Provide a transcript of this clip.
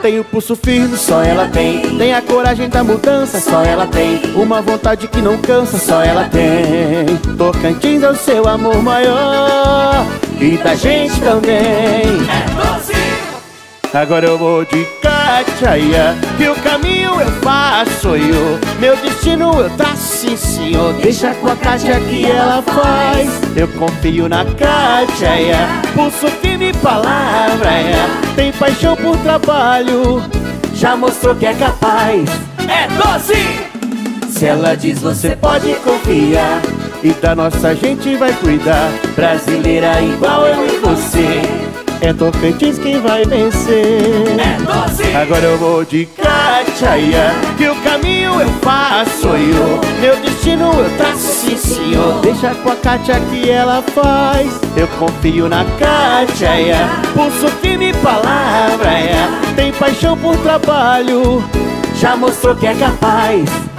tem o pulso firme, só ela tem. Tem a coragem da mudança, só ela tem. Uma vontade que não cansa, só ela tem. Tocantins é o seu amor maior e da gente também. É! Agora eu vou de Katia Que o caminho eu faço eu Meu destino eu traço sim senhor Deixa com a Katia que ela faz Eu confio na Katia Pulso firme palavra Tem paixão por trabalho. Já mostrou que é capaz. É doce! Se ela diz você pode confiar. E da nossa gente vai cuidar. Brasileira igual eu e você. É Tocantins quem vai vencer. É doce! Agora eu vou de Katia Que o caminho eu faço eu Meu destino eu traço sim senhor. Deixa com a Katia que ela faz. Eu confio na Katia Pulso firme Tem paixão por trabalho Já mostrou que é capaz!